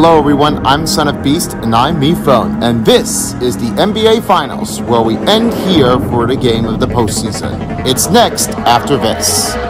Hello everyone, I'm Son of Beast and I'm MePhone, and this is the NBA Finals, where we end here for the game of the postseason. It's next after this.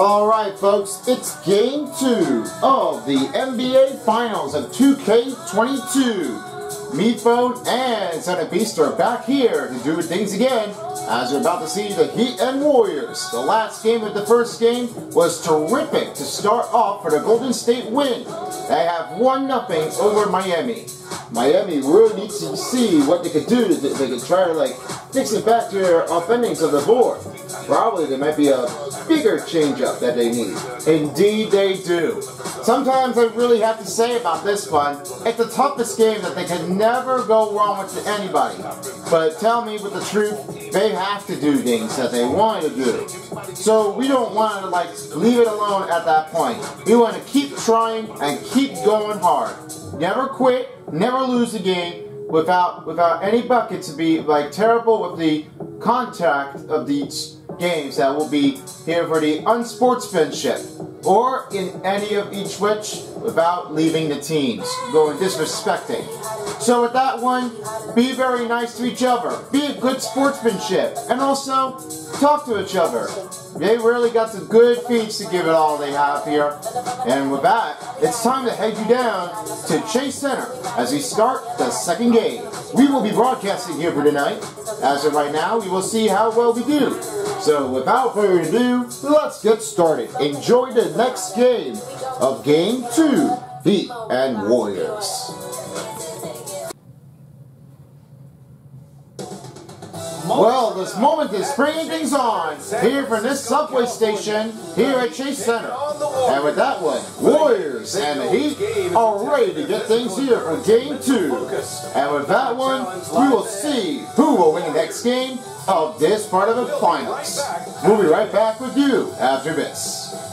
Alright folks, it's game two of the NBA Finals of 2K22. MePhone and of Beast are back here to do things again as you're about to see the Heat and Warriors. The last game of the first game was terrific to start off for the Golden State win. They have 1 nothing over Miami. Miami really needs to see what they could do. They could try to like fix it back to their offendings of the board. Probably there might be a bigger changeup that they need. Indeed they do. Sometimes I really have to say about this one, it's the toughest game that they can never go wrong with anybody. But tell me with the truth, they have to do things that they want to do. So we don't want to like leave it alone at that point. We want to keep trying and keep going hard. Never quit, never lose a game without without any bucket to be like terrible with the contact of these games that will be here for the unsportsmanship or in any of each which without leaving the teams, going disrespecting. So with that one, be very nice to each other, be a good sportsmanship, and also talk to each other. They really got some good feats to give it all they have here. And with that, it's time to head you down to Chase Center as we start the second game. We will be broadcasting here for tonight. As of right now, we will see how well we do. So without further ado, let's get started. Enjoy the next game of Game 2, Heat and Warriors. Well, this moment is bringing things on here from this subway station here at Chase Center. And with that one, Warriors and the Heat are ready to get things here for game two. And with that one, we will see who will win the next game of this part of the finals. We'll be right back with you after this.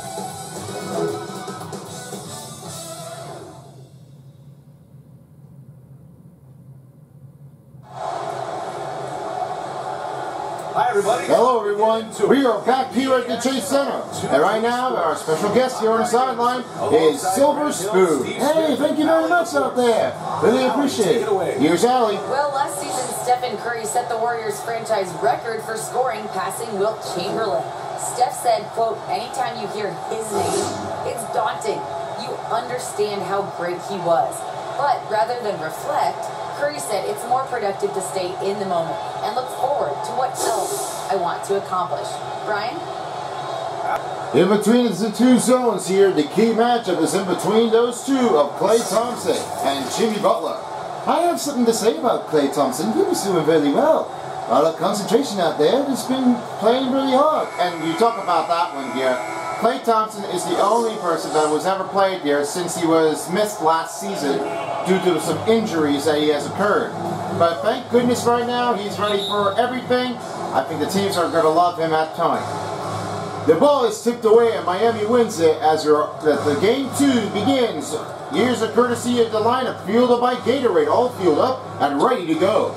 Everybody. Hello, everyone. We are back here at the Chase Center. And right now, our special guest here on the sideline is Silver Spoon. Hey, thank you very much out there. Really appreciate it. Here's Allie. Well, last season, Stephen Curry set the Warriors franchise record for scoring, passing Wilt Chamberlain. Steph said, quote, anytime you hear his name, it's daunting. You understand how great he was. But rather than reflect, Curry said it's more productive to stay in the moment and look forward to what else I want to accomplish. Brian? In between the two zones here, the key matchup is in between those two of Klay Thompson and Jimmy Butler. I have something to say about Klay Thompson. He was doing really well. A lot of concentration out there. He's been playing really hard. And you talk about that one here. Klay Thompson is the only person that was ever played here since he was missed last season due to some injuries that he has occurred. But thank goodness right now he's ready for everything. I think the teams are going to love him at time. The ball is tipped away and Miami wins it as the game two begins. Here's a courtesy of the lineup fielded by Gatorade, all filled up and ready to go.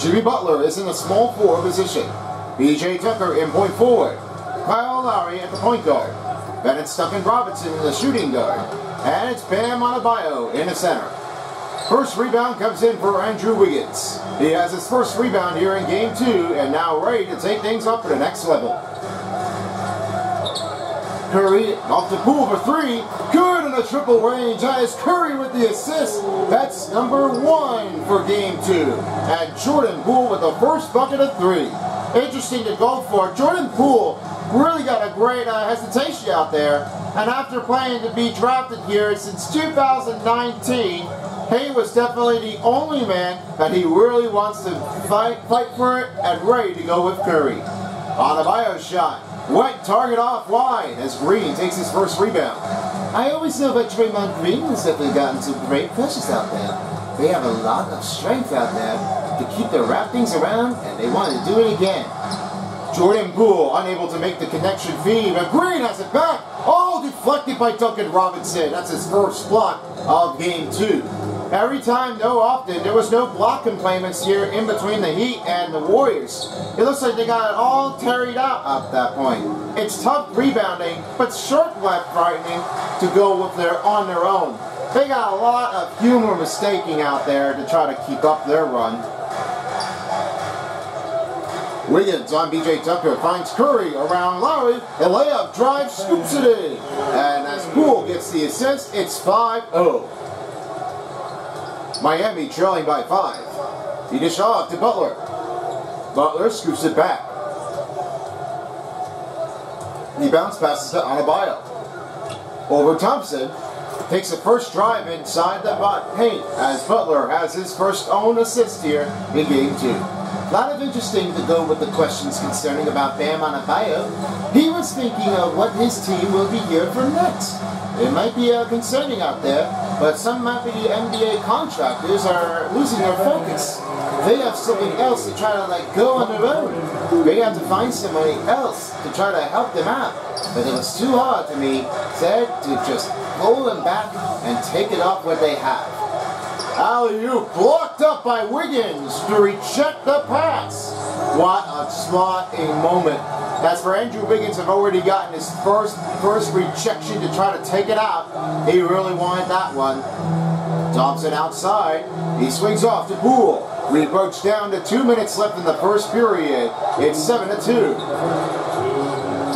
Jimmy Butler is in a small forward position. P.J. Tucker in point forward. Kyle Lowry at the point guard. Bennett Stucken Robinson in the shooting guard. And it's Bam Adebayo in the center. First rebound comes in for Andrew Wiggins. He has his first rebound here in game two and now ready to take things up to the next level. Curry off the pool for three. Good in the triple range as Curry with the assist. That's number one for game two. And Jordan Poole with the first bucket of three. Interesting to go for. Jordan Poole really got a great uh, hesitation out there. And after playing to be drafted here since 2019, he was definitely the only man that he really wants to fight, fight for it and ready to go with Curry. On the bio shot. Wet target off wide as Green takes his first rebound. I always know that Draymond Green has definitely gotten some great pushes out there. They have a lot of strength out there to keep their wrap things around, and they want to do it again. Jordan Poole unable to make the connection feed, but Green has it back. All deflected by Duncan Robinson. That's his first block of game two. Every time, no often, there was no block complaints here in between the Heat and the Warriors. It looks like they got it all carried out at that point. It's tough rebounding, but short left frightening to go with their on their own. They got a lot of humor mistaking out there to try to keep up their run. Wiggins on PJ Tucker finds Curry around Lowry. A layup drive scoops it in. And as Poole gets the assist, it's 5-0. Miami trailing by five. He dish off to Butler. Butler scoops it back. He bounce passes to Adebayo. Over Thompson. Takes the first drive inside the paint as Butler has his first own assist here in game two. A lot of interesting to go with the questions concerning about Bam Adebayo. He was thinking of what his team will be here for next. It might be uh, concerning out there, but some might be NBA contractors are losing their focus. They have something else to try to like go on their own. They have to find somebody else to try to help them out. But it was too hard to me, said, to just pull them back and take it off what they have. Alley-oop blocked up by Wiggins to reject the pass. What a smart moment. As for Andrew Wiggins have already gotten his first first rejection to try to take it out. He really wanted that one. Thompson outside. He swings off to Poole. We approach down to two minutes left in the first period. It's 7 to 2.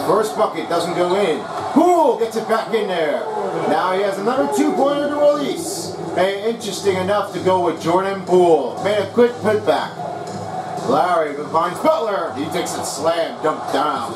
First bucket doesn't go in. Poole gets it back in there. Now he has another two-pointer to release. Interesting enough to go with Jordan Poole. Made a quick putback. Larry finds Butler. He takes it slam, dunk down.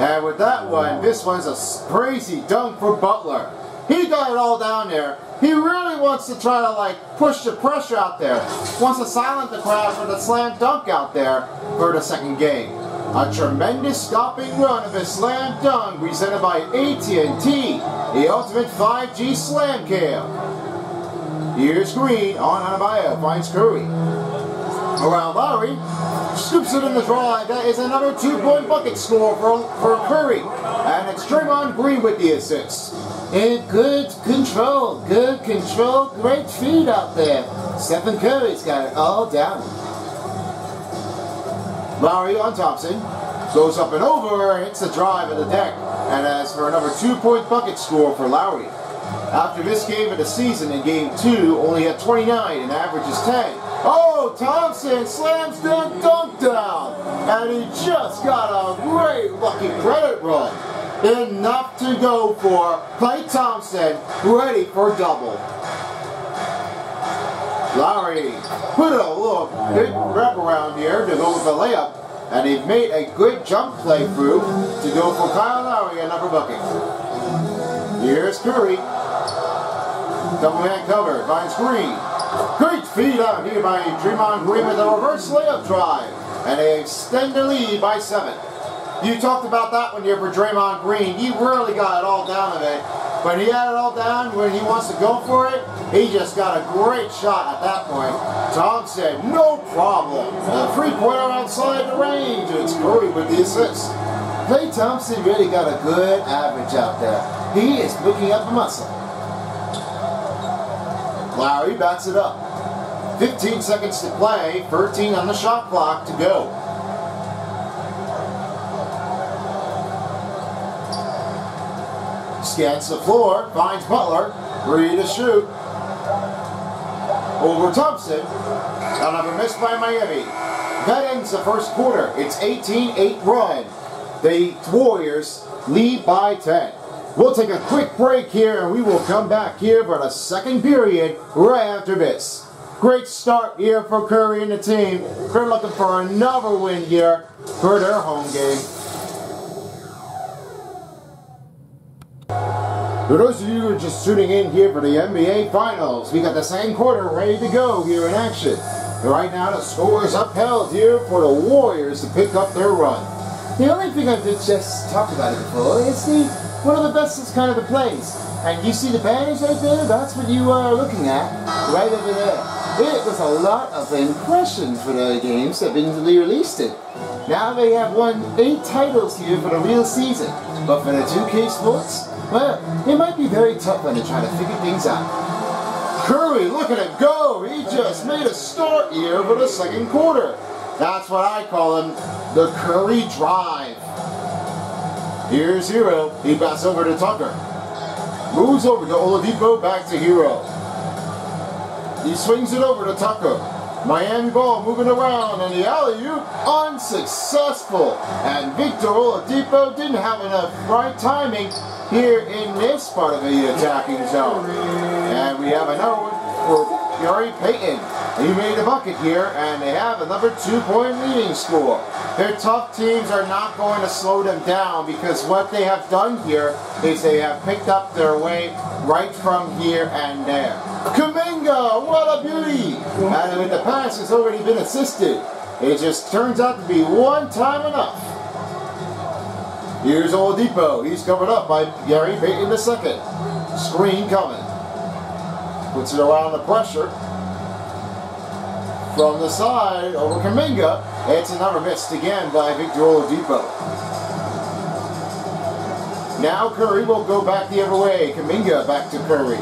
And with that one, this one's a crazy dunk for Butler. He got it all down there. He really wants to try to like push the pressure out there. Wants to silence the crowd for the slam dunk out there for the second game. A tremendous stopping run of a slam dunk presented by AT&T, the ultimate 5G slam cam. Here's Green on Adebayo, finds Curry. Around Lowry, scoops it in the drive. That is another two-point bucket score for, for Curry. And it's Draymond Green with the assist. And good control, good control, great feed out there. Stephen Curry's got it all down. Lowry on Thompson. Goes up and over, hits the drive of the deck. And as for another two-point bucket score for Lowry. After this game of the season in game two, only had 29 and averages 10. Oh, Thompson slams the dunk down. And he just got a great lucky credit run. Enough to go for Klay Thompson, ready for double. Lowry put a little big wrap around here to go with the layup. And he made a good jump play through to go for Kyle Lowry another bucket. Here's Curry. Double man cover, finds Green. Great feed out here by Draymond Green with a reverse layup drive. And they extend the lead by seven. You talked about that one here for Draymond Green. He really got it all down of it. When he had it all down, when he wants to go for it, he just got a great shot at that point. Tom said, no problem. Three-pointer outside the range. It's Curry with the assist. Klay Thompson really got a good average out there. He is booking up a muscle. Lowry backs it up. 15 seconds to play, 13 on the shot clock to go. Scans the floor, finds Butler, ready to shoot. Over Thompson. Another miss by Miami. That ends the first quarter. It's 18-8 run. The Warriors lead by 10. We'll take a quick break here and we will come back here for the second period right after this. Great start here for Curry and the team. They're looking for another win here for their home game. For those of you who are just tuning in here for the NBA Finals, we got the same quarter ready to go here in action. Right now, the score is upheld here for the Warriors to pick up their run. The only thing I did just talk about it before is the one of the best kind of the plays. And you see the banners right there? That's what you are looking at right over there. It was a lot of impression for the games that have been released it. Now they have won eight titles here for the real season. But for the 2K Sports, well, it might be very tough when they try to figure things out. Curry, look at him go! He just made a start here for the second quarter. That's what I call him, the Curry Drive. Here's Herro. He passes over to Tucker. Moves over to Oladipo, back to Herro. He swings it over to Tucker. Miami ball moving around and the alley-oop unsuccessful. And Victor Oladipo didn't have enough right timing here in this part of the attacking zone. And we have another one Gary Payton. He made a bucket here, and they have another two-point leading score. Their tough teams are not going to slow them down because what they have done here is they have picked up their way right from here and there. Kuminga, what a beauty! And with the pass has already been assisted. It just turns out to be one time enough. Here's Oladipo. He's covered up by Gary Payton II. Screen coming. Puts it around the pressure. From the side over Kuminga. It's another missed again by Victor Oladipo. Now Curry will go back the other way. Kuminga back to Curry.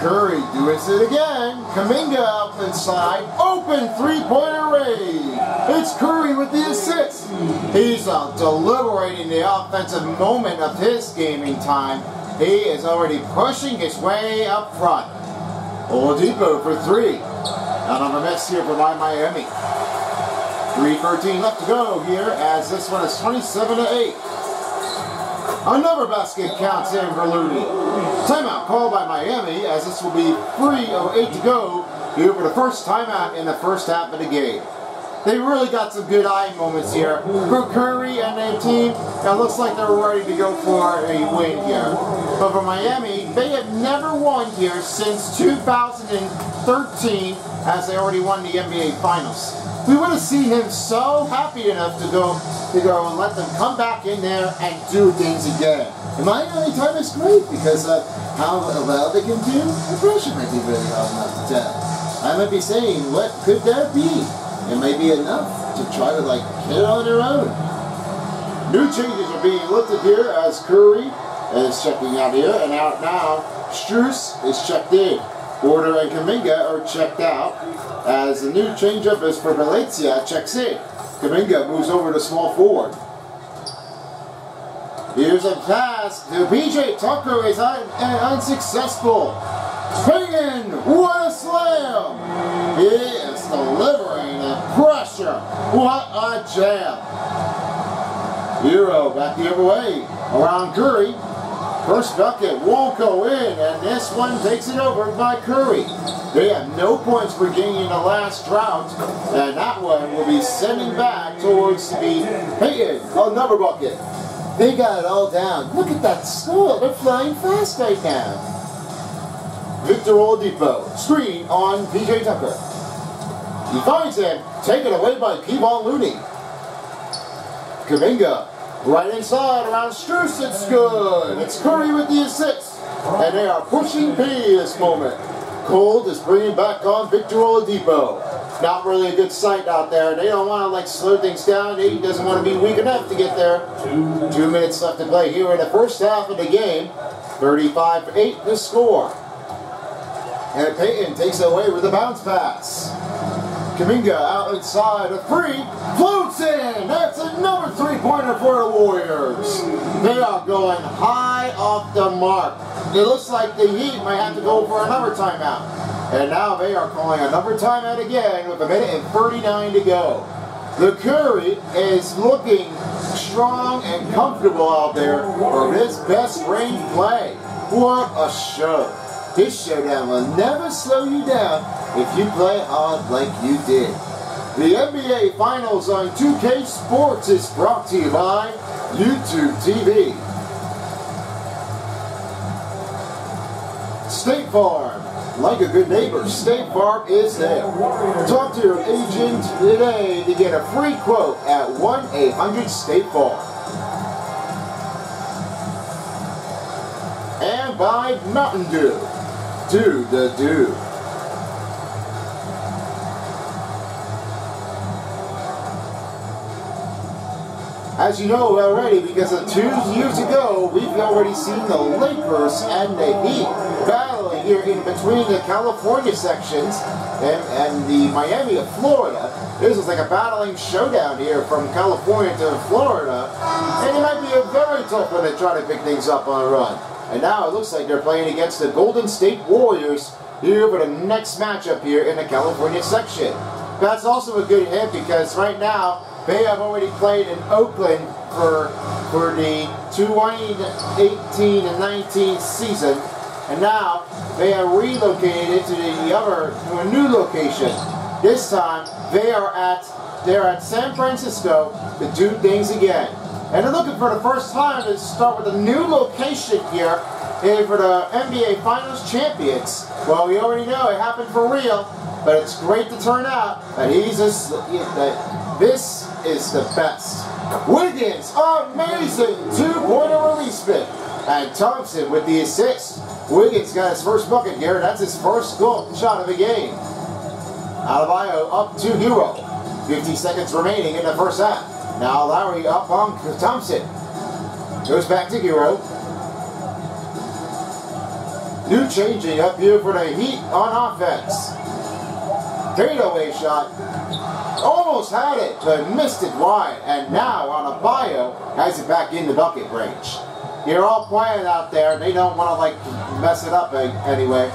Curry doing it again. Kuminga up inside. Open three-pointer raid. It's Curry with the assist. He's uh, deliberating the offensive moment of his gaming time. He is already pushing his way up front. Oladipo for three. Another miss here for Miami. 3.13 left to go here as this one is 27 to 8. Another basket counts in for Looney. Timeout called by Miami as this will be 3.08 to go here for the first timeout in the first half of the game. They really got some good eye moments here. For Curry and their team, it looks like they're ready to go for a win here. But for Miami, they have never won here since 2013 as they already won the NBA Finals. We would have seen him so happy enough to go to go and let them come back in there and do things again. And Miami time is great because of how well they can do. Pressure might be really hard enough to tell. I might be saying, what could that be? It may be enough to try to like get on their own. New changes are being lifted here as Curry is checking out here, and out now, Strus is checked in. Porter and Kuminga are checked out as the new changeup is for Valencia checks in. Kuminga moves over to small forward. Here's a pass to PJ Tucker is un uh, unsuccessful. Payton, what a slam! He is pressure. What a jam! Herro back the other way around Curry. First bucket won't go in, and this one takes it over by Curry. They have no points for gaining the last drought, and that one will be sending back towards the Payton. Oh, another bucket. They got it all down. Look at that score. They're flying fast right now. Victor Oladipo. Screen on PJ Tucker. He finds him. Taken away by Kevon Looney. Kuminga. Right inside around Strus. It's good. It's Curry with the assist. And they are pushing P this moment. Cold is bringing back on Victor Oladipo. Not really a good sight out there. They don't want to like slow things down. He doesn't want to be weak enough to get there. Two minutes left to play here in the first half of the game. 35-8 the score. And Payton takes it away with a bounce pass. Kuminga out inside, a three, floats in. That's another three Three-pointer for the Warriors. They are going high off the mark. It looks like the Heat might have to go for another timeout. And now they are calling another timeout again with a minute and 39 to go. The Curry is looking strong and comfortable out there for his best range play. What a show. This showdown will never slow you down if you play hard like you did. The NBA Finals on 2K Sports is brought to you by YouTube TV. State Farm. Like a good neighbor, State Farm is there. Talk to your agent today to get a free quote at 1-800-STATE FARM. And by Mountain Dew. Do the do. As you know already, because of two years ago, we've already seen the Lakers and the Heat battling here in between the California sections and, and the Miami of Florida. This is like a battling showdown here from California to Florida. And it might be a very tough one to try to pick things up on a run. And now it looks like they're playing against the Golden State Warriors here for the next matchup here in the California section. That's also a good hit because right now they have already played in Oakland for for the 2018 and 19 season, and now they have relocated to the other to a new location. This time they are at they're at San Francisco to do things again. And they're looking for the first time to start with a new location here for the NBA Finals champions. Well, we already know it happened for real, but it's great to turn out that he's just, that this is the best. Wiggins, amazing two-pointer release spin. And Thompson with the assist. Wiggins got his first bucket here. That's his first goal shot of the game. Adebayo up to Herro. 50 seconds remaining in the first half. Now Lowry up on Thompson. Goes back to Herro. New changing up here for the Heat on offense. Fadeaway shot. Almost had it, but missed it wide. And now on a bio has it back in the bucket range. You're all playing out there. They don't want to like mess it up anyway.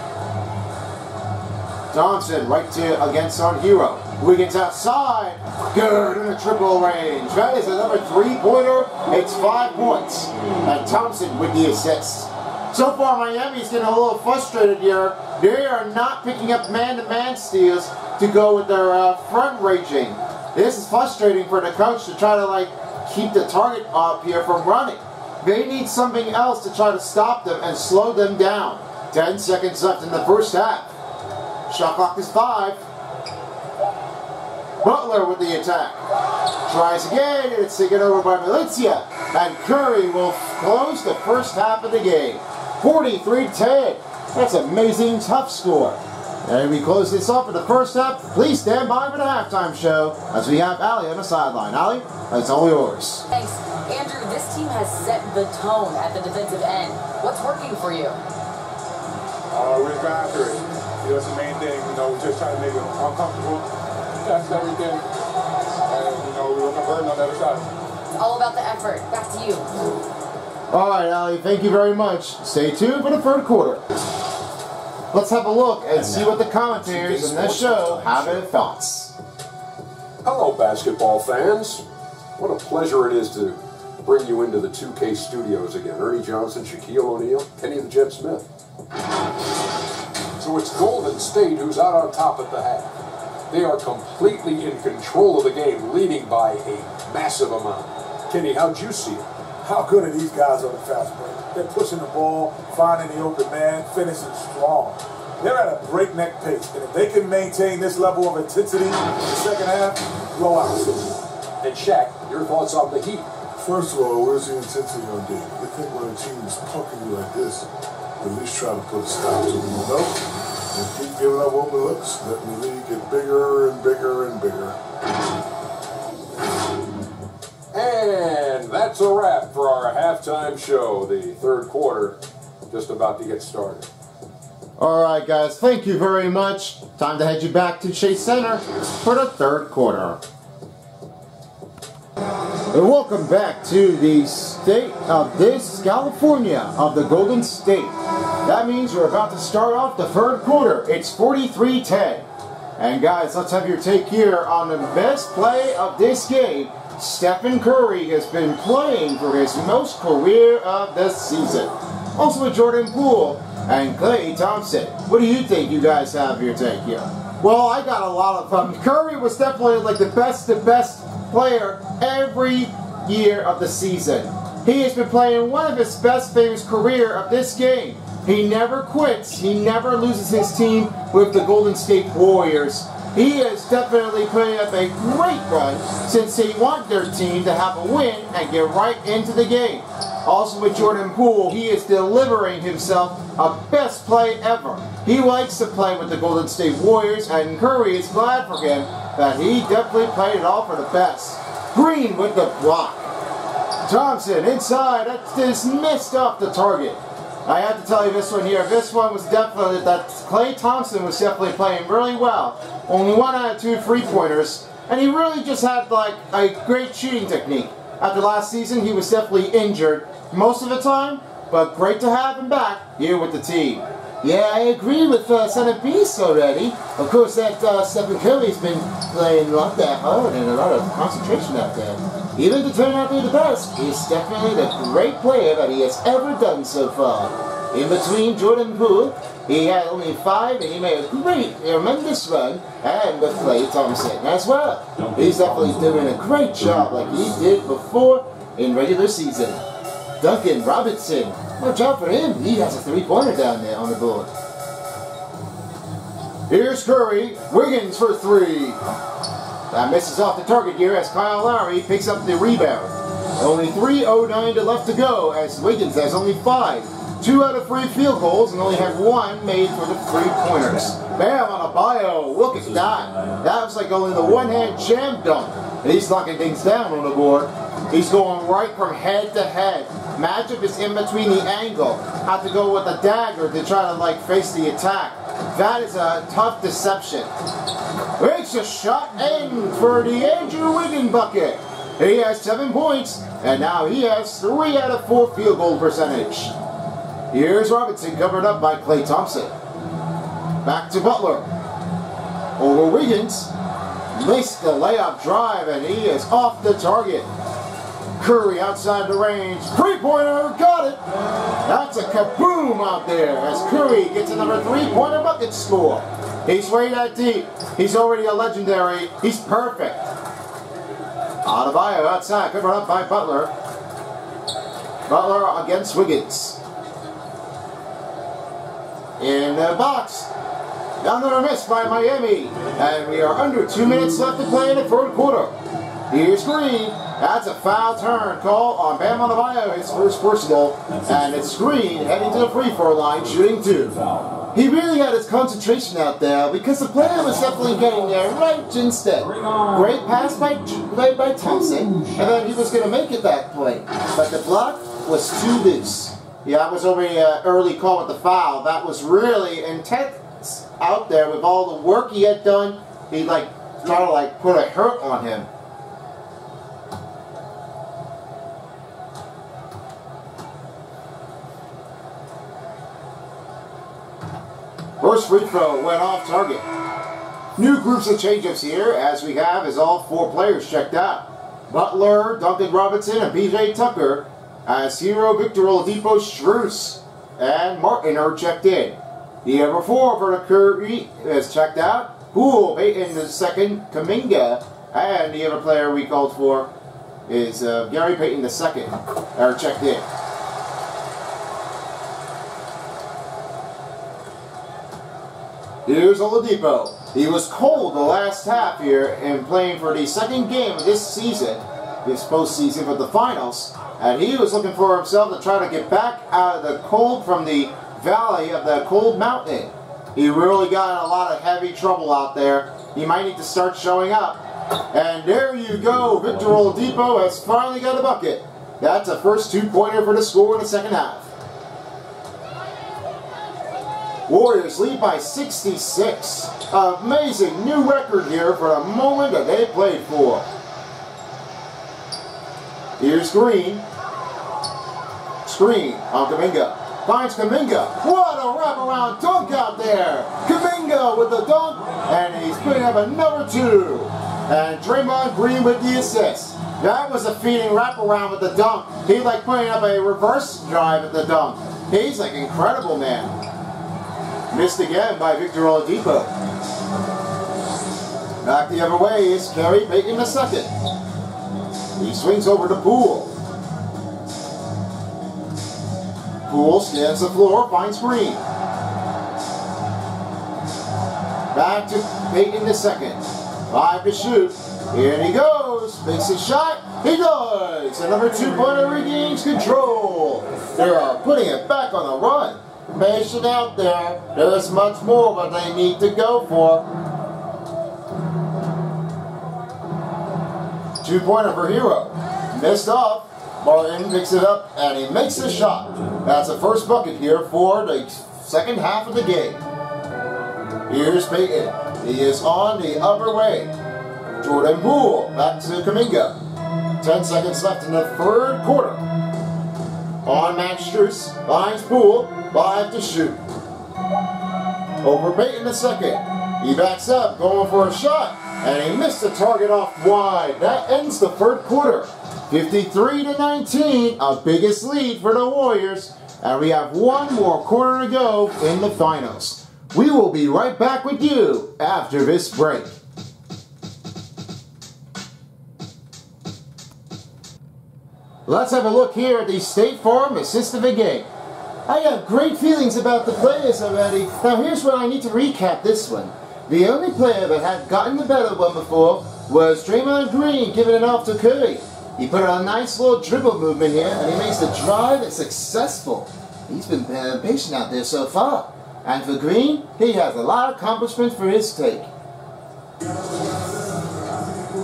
Johnson right to against on Wiggins outside. Good in the triple range. That is another three-pointer. It's five points. And Thompson with the assist. So far, Miami's getting a little frustrated here. They are not picking up man-to-man -man steals to go with their uh, front raging. This is frustrating for the coach to try to like keep the target up here from running. They need something else to try to stop them and slow them down. 10 seconds left in the first half. Shot clock is five. Butler with the attack. Tries again, and it's taken over by Milizia. And Curry will close the first half of the game. 43-10. That's amazing tough score. And we close this off in the first half. Please stand by for the halftime show as we have Ali on the sideline. Ali, that's all yours. Thanks. Andrew, this team has set the tone at the defensive end. What's working for you? Uh, we're going after it. You know, that's the main thing. You know, we're just trying to make them uncomfortable. That's everything. And, you know, we're converting on the other side. It's all about the effort. Back to you. All right, Ali, thank you very much. Stay tuned for the third quarter. Let's have a look and, and see what the commentators in this show have in thoughts. Hello, basketball fans. What a pleasure it is to bring you into the 2K studios again. Ernie Johnson, Shaquille O'Neal, Kenny the Jet Smith. So it's Golden State who's out on top at the half. They are completely in control of the game, leading by a massive amount. Kenny, how'd you see it? How good are these guys on the fast break? They're pushing the ball, finding the open man, finishing strong. They're at a breakneck pace, and if they can maintain this level of intensity in the second half, blowouts. And Shaq, your thoughts on the Heat? First of all, where's the intensity on D? I think when a team is punking you like this, at least try to put a stop to it. You know? And keep giving up open looks, letting the league get bigger and bigger and bigger. And that's a wrap for our halftime show. The third quarter just about to get started. All right, guys, thank you very much. Time to head you back to Chase Center for the third quarter. And welcome back to the state of this California of the Golden State. That means we're about to start off the third quarter. It's 43-10. And guys, let's have your take here on the best play of this game. Stephen Curry has been playing for his most career of the season. Also with Jordan Poole and Klay Thompson. What do you think you guys have your take here? Well, I got a lot of fun. Curry was definitely like the best, the best player every year of the season. He has been playing one of his best famous career of this game. He never quits. He never loses his team with the Golden State Warriors. He is definitely putting up a great run since they want their team to have a win and get right into the game. Also with Jordan Poole, he is delivering himself a best play ever. He likes to play with the Golden State Warriors, and Curry is glad for him that he definitely played it all for the best. Green with the block. Thompson inside, that is missed off the target. I have to tell you this one here. This one was definitely that Klay Thompson was definitely playing really well. Only one out of two three-pointers, and he really just had like a great shooting technique. After last season, he was definitely injured most of the time, but great to have him back here with the team. Yeah, I agree with uh, Senate Beast already. Of course, that uh, Stephen Curry's been playing not that hard and a lot of concentration out there. Even to turn out to be the best, he's definitely the great player that he has ever done so far. In between Jordan Poole, he had only five and he made a great, tremendous run, and with Klay Thompson as well. He's definitely doing a great job like he did before in regular season. Duncan Robinson, watch out for him. He has a three-pointer down there on the board. Here's Curry, Wiggins for three. That misses off the target here as Kyle Lowry picks up the rebound. Only 3.09 to left to go as Wiggins has only five. Two out of three field goals and only had one made for the three-pointers. Bam Adebayo. Look at that. That was like only the one-hand jam dunk. And he's knocking things down on the board. He's going right from head to head. Magic is in between the angle. Have to go with a dagger to try to like face the attack. That is a tough deception. It's a shot in for the Andrew Wiggin bucket. He has seven points, and now he has three out of four field goal percentage. Here's Robinson covered up by Klay Thompson. Back to Butler. Over Wiggins. Missed the layup drive, and he is off the target. Curry outside the range. Three-pointer, got it. That's a kaboom out there as Curry gets another three-pointer bucket score. He's way that deep. He's already a legendary. He's perfect. Adebayo outside, covered up by Butler. Butler against Wiggins. In the box. Another miss by Miami. And we are under two minutes left to play in the third quarter. Here's Green. That's a foul turn call on Bam Adebayo, his first personal. And it's Green heading to the free throw line, shooting two. He really had his concentration out there because the player was definitely getting there right instead. Great pass by, by, by Thompson, and then he was going to make it that play. But the block was too loose. Yeah, that was only an early call with the foul. That was really intense out there with all the work he had done. He like tried to like put a hurt on him. First free throw went off target. New groups of changeups here, as we have, is all four players checked out. Butler, Duncan Robinson, and PJ Tucker, as Herro Victor Oladipo Strus, and Martin are checked in. The number four the Curry is checked out. Poole, Payton the second, Kuminga, and the other player we called for is uh, Gary Payton the second, are checked in. Here's Oladipo. He was cold the last half here and playing for the second game of this season, this postseason for the finals. And he was looking for himself to try to get back out of the cold from the valley of the cold mountain. He really got in a lot of heavy trouble out there. He might need to start showing up. And there you go. Victor Oladipo has finally got a bucket. That's a first two-pointer for the score in the second half. Warriors lead by 66. Amazing new record here for the moment that they played for. Here's Green. Screen on Kuminga. Finds Kuminga. What a wraparound dunk out there. Kuminga with the dunk, and he's putting up another two. And Draymond Green with the assist. That was a feeding wraparound with the dunk. He's like putting up a reverse drive at the dunk. He's like incredible, man. Missed again by Victor Oladipo. Back the other way is Kerry making the second. He swings over to Poole. Poole scans the floor, finds Green. Back to Payton the second. Five to shoot. Here he goes. Makes a shot. He does. And number two pointer regains control. They are putting it back on the run. Out there. There's much more what they need to go for. Two pointer for Herro. Missed off. Martin picks it up and he makes the shot. That's the first bucket here for the second half of the game. Here's Payton. He is on the upper way. Jordan Poole back to Kuminga. 10 seconds left in the third quarter. On Max Strus, finds Poole, 5 to shoot. Over Payton the second. He backs up, going for a shot, and he missed the target off wide. That ends the third quarter. 53 to 19, a biggest lead for the Warriors. And we have one more quarter to go in the finals. We will be right back with you after this break. Let's have a look here at the State Farm assist of the game. I have great feelings about the players already. Now here's where I need to recap this one. The only player that had gotten the better one before was Draymond Green giving it off to Curry. He put on a nice little dribble movement here and he makes the drive successful. He's been uh, patient out there so far. And for Green, he has a lot of accomplishment for his take.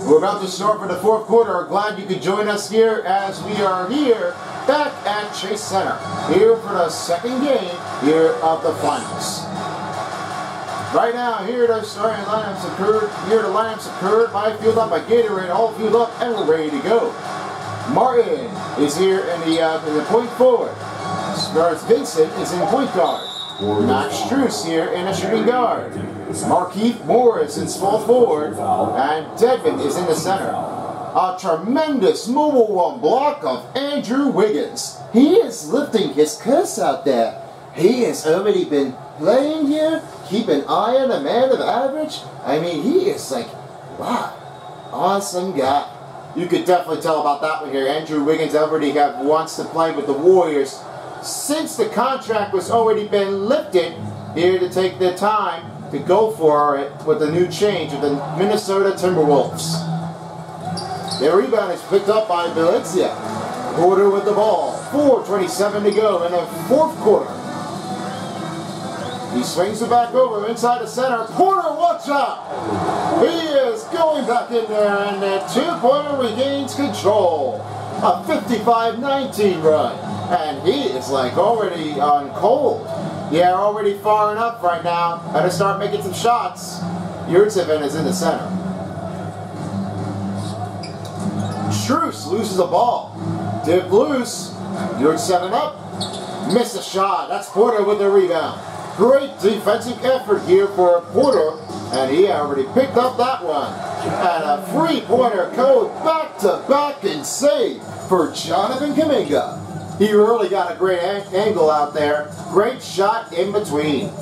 We're about to start for the fourth quarter. Glad you could join us here as we are here back at Chase Center. Here for the second game here of the finals. Right now, here the starting lineups occurred. Here the lineups occurred. My field up, my Gatorade, all field up, and we're ready to go. Martin is here in the uh, in the point forward. Stars Vincent is in point guard. Max Strus here in a shooting guard. Markieff Morris in small forward. And Devin is in the center. A tremendous mobile one block of Andrew Wiggins. He is lifting his curse out there. He has already been playing here. Keep an eye on a man of average. I mean, he is like, wow, awesome guy. You could definitely tell about that one here. Andrew Wiggins already have, wants to play with the Warriors since the contract was already been lifted, here to take the time to go for it with the new change of the Minnesota Timberwolves. The rebound is picked up by Valencia. Porter with the ball. 4.27 to go in the fourth quarter. He swings it back over inside the center. Porter, watch out! He is going back in there, and the two-pointer regains control. A 55-19 run. And he is like already on cold. Yeah, already far enough right now. Gotta start making some shots. Yurtseven is in the center. Strus loses the ball. Dip loose. Yurtseven up. Miss a shot. That's Porter with the rebound. Great defensive effort here for Porter. And he already picked up that one. And a three-pointer code back-to-back and save for Jonathan Kuminga. He really got a great angle out there. Great shot in between.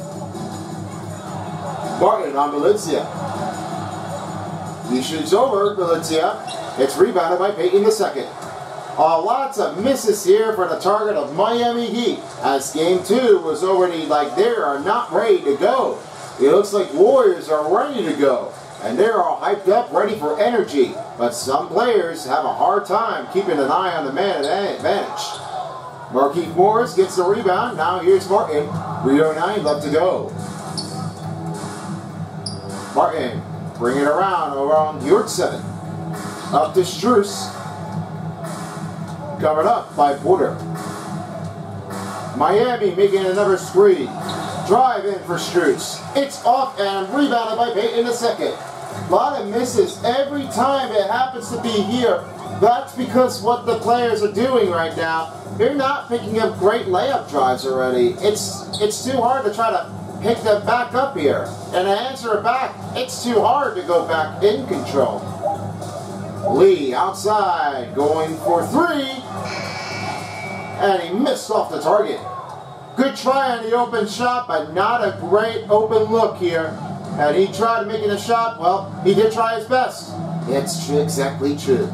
Martin on Valencia. He shoots over Valencia. It's rebounded by the second. Uh, lots of misses here for the target of Miami Heat as game two was already like they are not ready to go. It looks like Warriors are ready to go and they're all hyped up, ready for energy. But some players have a hard time keeping an eye on the man advantage. Markieff Morris gets the rebound. Now here's Martin. 3.09 left to go. Martin, bring it around around Yurtseven. Up to Strus. Covered up by Porter. Miami making another screen. Drive in for Strus. It's off and rebounded by Payton in the second. A lot of misses every time it happens to be here That's because what the players are doing right now, they're not picking up great layup drives already. It's it's too hard to try to pick them back up here. And to answer back, it's too hard to go back in control. Lee outside, going for three. And he missed off the target. Good try on the open shot, but not a great open look here. And he tried making a shot. Well, he did try his best. It's true, exactly true.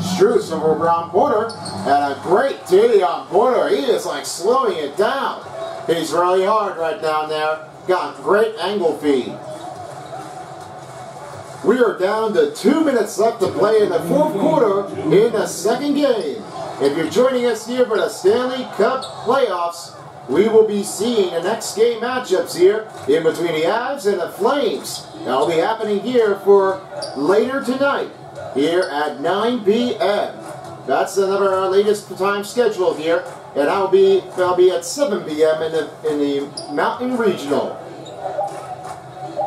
Strus over Brown Porter. And a great D on Porter. He is like slowing it down. He's really hard right down there. Got great angle feed. We are down to two minutes left to play in the fourth quarter in the second game. If you're joining us here for the Stanley Cup playoffs, we will be seeing the next game matchups here in between the Avs and the Flames. That'll be happening here for later tonight, here at 9 p.m. That's another our latest time schedule here, and I'll be I'll be at 7 p.m. in the in the Mountain Regional.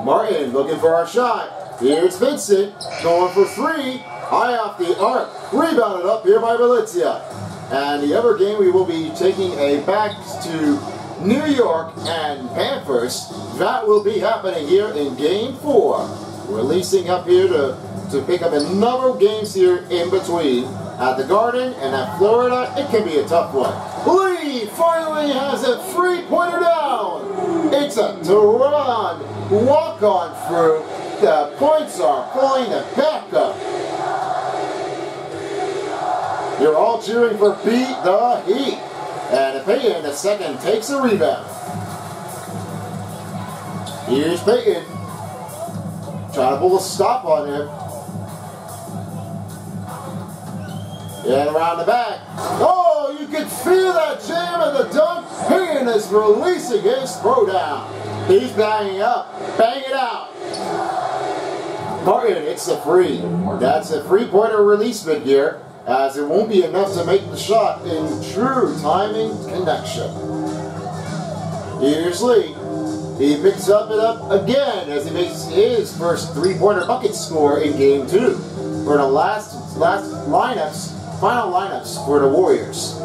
Martin looking for our shot. Here's Vincent going for three. High off the arc. Rebounded up here by Valencia. And the other game we will be taking a back to New York and Panthers. That will be happening here in game four. Releasing up here to, to pick up another games here in between. At the Garden and at Florida, it can be a tough one. Lee finally has a three-pointer down. It's a Duran walk-on through. The points are pulling the back up. You're all cheering for Beat the Heat. And Payton, the second, takes a rebound. Here's Payton. Trying to pull a stop on him. And around the back. Oh, you can feel that jam in the dunk. Payton is releasing his throwdown. He's banging up. Bang it out. Martin, it's a free. That's a three-pointer releasement here as it won't be enough to make the shot in true timing connection. Here's Lee. He picks up it up again as he makes his first three-pointer bucket score in game two. For the last last lineups, final lineups for the Warriors.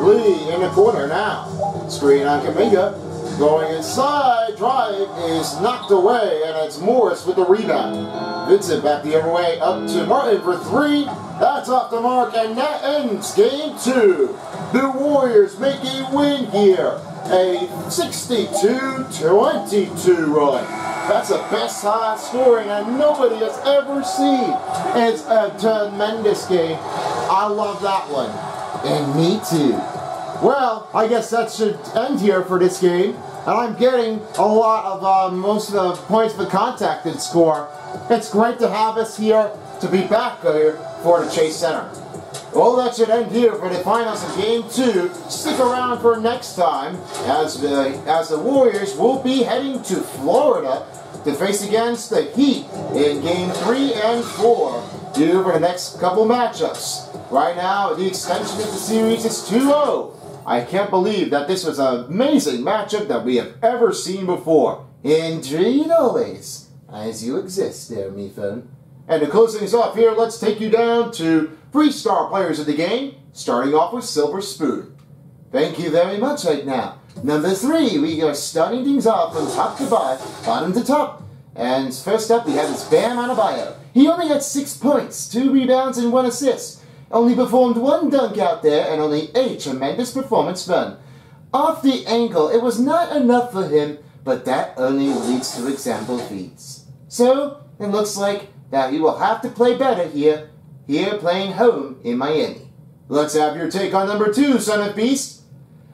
Lee in the corner now. Screen on Kuminga. Going inside, drive is knocked away, and it's Morris with the rebound. Vincent back the other way up to Martin for three. That's off the mark, and that ends game two. The Warriors make a win here. A 62-22 run. That's the best high scoring that nobody has ever seen. It's a tremendous game. I love that one. And me too. Well, I guess that should end here for this game. And I'm getting a lot of uh, most of the points for contacted score. It's great to have us here to be back here for the Chase Center. Well, that should end here for the finals of Game 2. Stick around for next time as the, as the Warriors will be heading to Florida to face against the Heat in Game 3 and 4 due for the next couple matchups. Right now, the extension of the series is 2-0. I can't believe that this was an amazing matchup that we have ever seen before. Indeed, always. As you exist there, me. And to close things off here, let's take you down to three star players of the game, starting off with Silver Spoon. Thank you very much right now. Number three, we are starting things off from top to bottom, bottom to top. And first up, we have this Bam Adebayo. He only had six points, two rebounds, and one assist. Only performed one dunk out there and only a tremendous performance run. Off the ankle, it was not enough for him, but that only leads to example feeds. So, it looks like that he will have to play better here, here playing home in Miami. Let's have your take on number two, Son of Beast.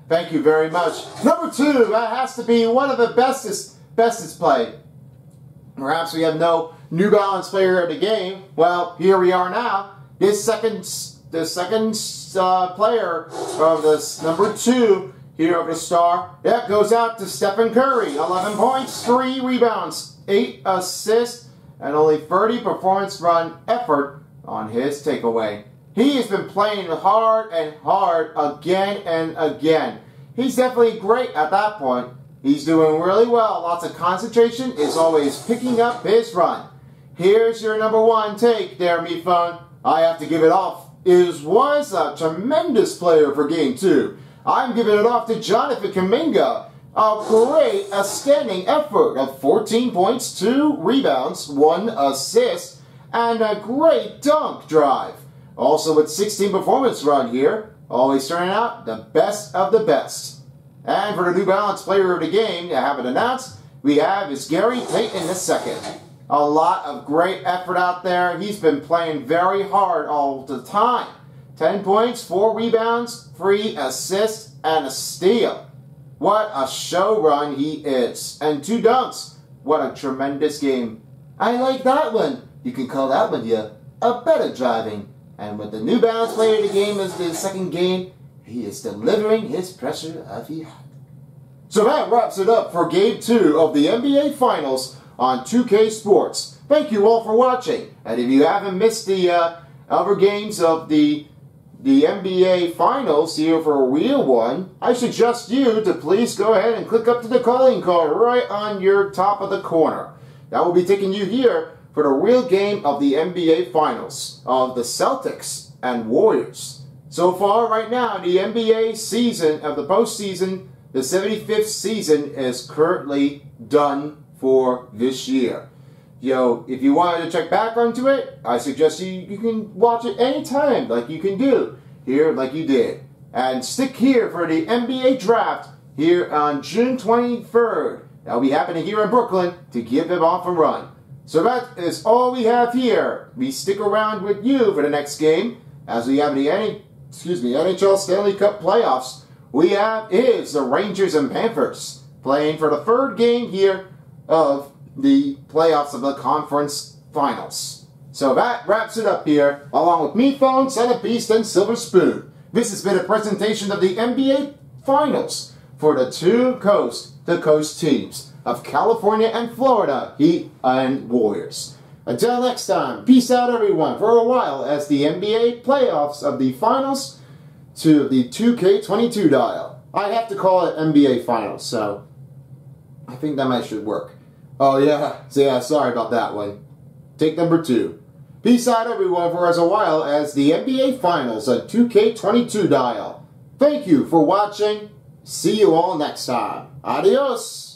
Thank you very much. Number two, that has to be one of the bestest, bestest play. Perhaps we have no New Balance player of the game. Well, here we are now. This second, the second uh, player of this number two here of the star, that goes out to Stephen Curry. 11 points, 3 rebounds, 8 assists, and only 30 performance run effort on his takeaway. He has been playing hard and hard again and again. He's definitely great at that point. He's doing really well. Lots of concentration is always picking up his run. Here's your number one take there, Meat. I have to give it off. Is was a tremendous player for game two. I'm giving it off to Jonathan Kuminga. A great, a standing effort of 14 points, 2 rebounds, 1 assist, and a great dunk drive. Also with 16 performance run here, always turning out the best of the best. And for the New Balance Player of the Game to have it announced, we have is Gary Payton II. A lot of great effort out there. He's been playing very hard all the time. 10 points, 4 rebounds, 3 assists, and a steal. What a show run he is. And 2 dunks. What a tremendous game. I like that one. You can call that a better driving. And with the New Balance player of the game as the second game, he is delivering his pressure of the heart. So that wraps it up for Game 2 of the NBA Finals on 2K Sports. Thank you all for watching. And if you haven't missed the uh, other games of the the NBA Finals here for a real one, I suggest you to please go ahead and click up to the calling card right on your top of the corner. That will be taking you here for the real game of the NBA Finals of the Celtics and Warriors. So far, right now, the NBA season of the postseason, the 75th season, is currently done for this year. Yo, if you wanted to check back onto it, I suggest you, you can watch it anytime, like you can do here, like you did. And stick here for the NBA draft here on June 23rd. That'll be happening here in Brooklyn to give them off a run. So that is all we have here. We stick around with you for the next game as we have the excuse me, NHL Stanley Cup playoffs. We have is the Rangers and Panthers playing for the third game here of the playoffs of the conference finals. So that wraps it up here, along with Me Phone, Beast, and Silver Spoon. This has been a presentation of the NBA Finals for the two coast to coast teams of California and Florida, Heat and Warriors. Until next time, peace out everyone for a while as the NBA playoffs of the finals to the 2K22 dial. I have to call it NBA Finals, so I think that might should work. Oh yeah, so yeah, sorry about that one. Take number two. Peace out everyone for as a while as the NBA Finals on 2K22 dial. Thank you for watching. See you all next time. Adios.